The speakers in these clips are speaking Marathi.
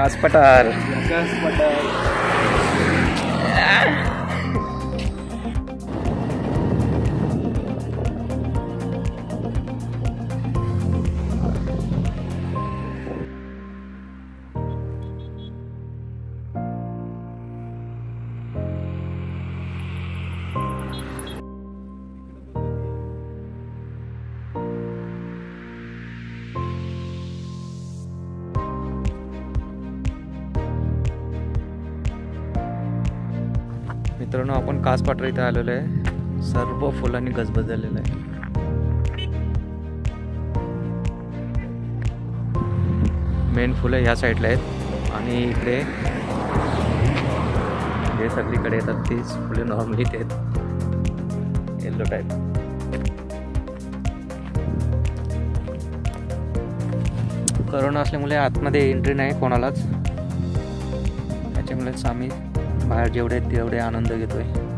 कास पठार. प्रकाश पठार. मित्रांनो आपण कास पठार इथे आलेलो आहे. सर्व फुलांनी गजबजलेलं आहे. मेन फुलं ह्या साईडला आहेत आणि इकडे हे सगळीकडे येतात तीच फुले नॉर्मली ते येल्लो टाईप करोना असल्यामुळे आतमध्ये एंट्री नाही कोणालाच. त्याच्यामुळेच आम्ही बाहेर जेवढे आहेत तेवढे आनंद घेतोय.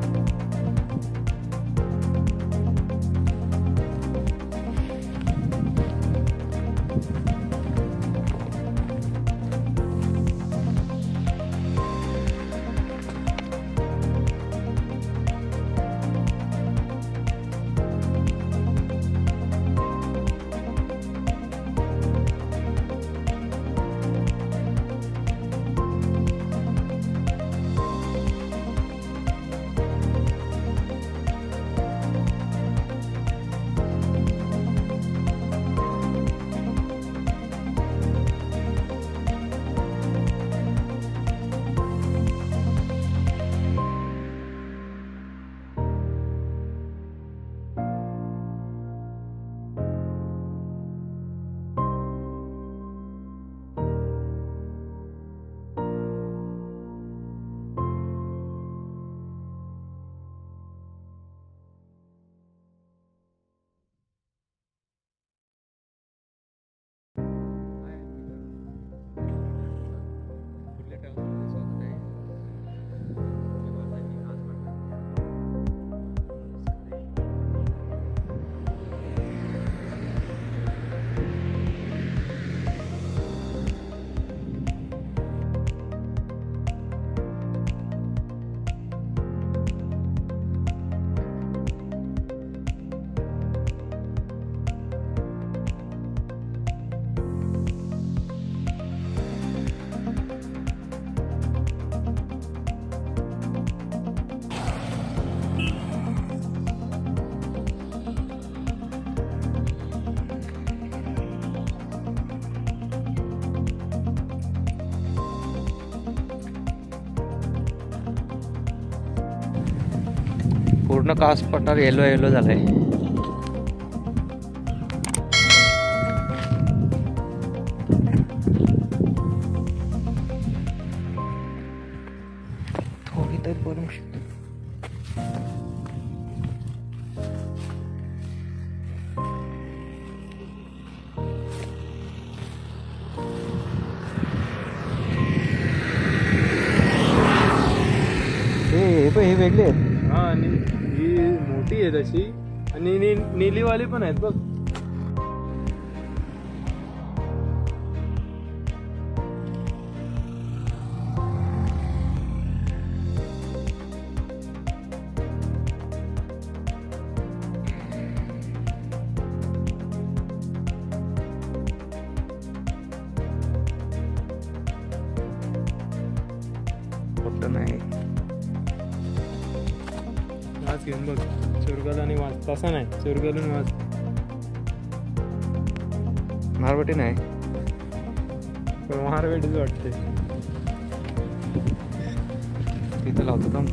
पूर्ण कास पठार येलो येलो झालं आहे आहे तशी. आणि नी नीलीवाली पण आहेत बघ. चोर घालून वाच मारवटी नाही. पण मारवेडच वाटते. तिथं लावतो थांब.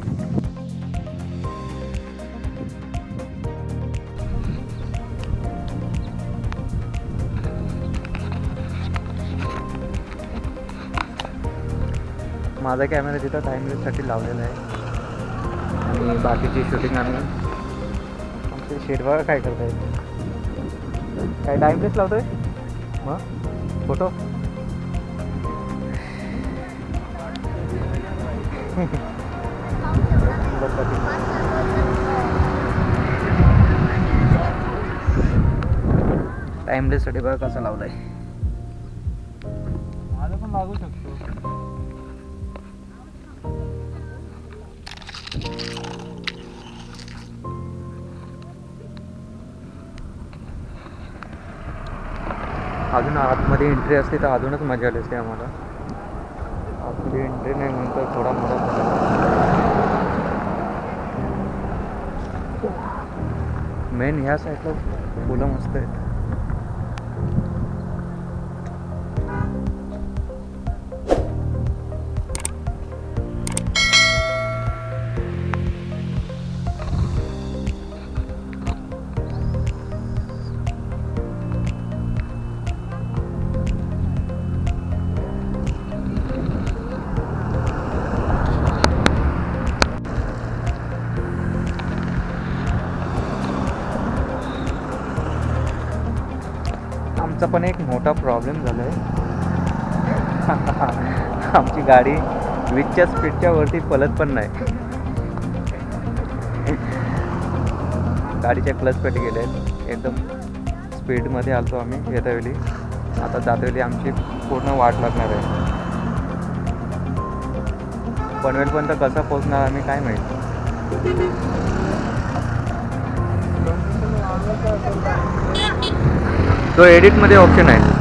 माझा कॅमेरा तिथं टाईमलेससाठी लावलेला आहे. आणि बाकीची शूटिंग आम्ही शेडवर काय करताय. काय टाईमलेस लावतोय? मग? फ़ोटो? टाइमलेससाठी बघा कसा लावलाय. माझं पण लागू शकतो. अजून आतमध्ये एंट्री असते तर अजूनच मजा आली असते आम्हाला. आतमध्ये एंट्री नाही म्हणतो थोडा मोठा मेन ह्या साईडला फुलं मस्त आहेत. आमचा पण एक मोठा प्रॉब्लेम झाला आहे आमची गाडी वीसच्या स्पीडच्या वरती पलत पण नाही. गाडीच्या क्लच पेट गेले. आहेत एकदम स्पीडमध्ये आलतो आम्ही येत्या वेळी आता जातेवेळी आमची पूर्ण वाट लागणार आहे. पनवेलपर्यंत कसं पोहोचणार आम्ही काय माहीत? तो एडिटमध्ये ऑप्शन आहे.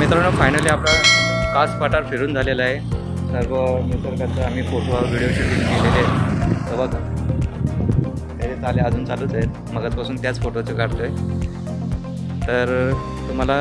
मित्रांनो फायनली आपला कास पठार फिरून झालेला आहे. सर्व निसर्गाचा आम्ही फोटो व्हिडिओ शूटिंग केलेले आहेत. बघा हे चाले अजून चालूच आहेत. मगाचपासून त्याच फोटोचं आहे तर तुम्हाला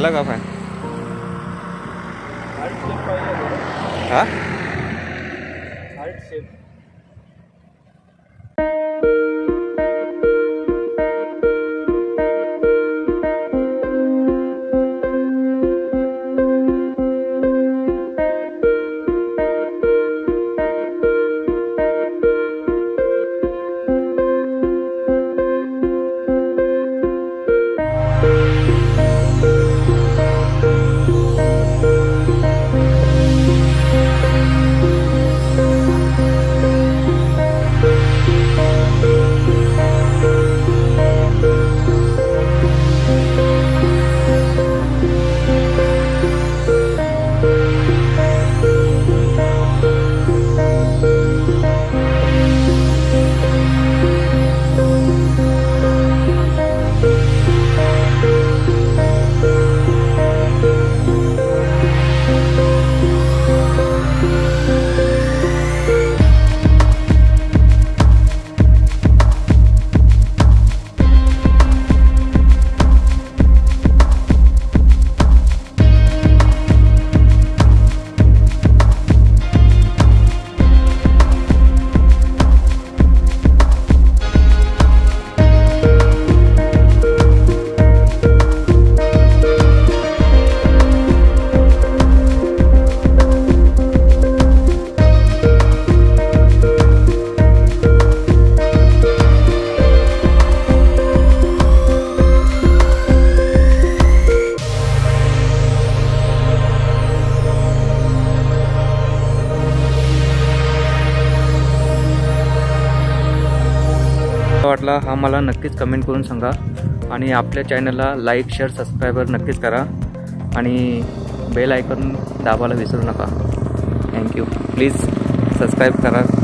झाला का फाय वाटला हा मला नक्कीच कमेंट करून सांगा. आणि आपल्या चॅनलला लाईक शेअर सबस्क्रायबर नक्कीच करा. आणि बेल आयकॉन दाबायला विसरू नका. थँक्यू प्लीज सबस्क्राईब करा.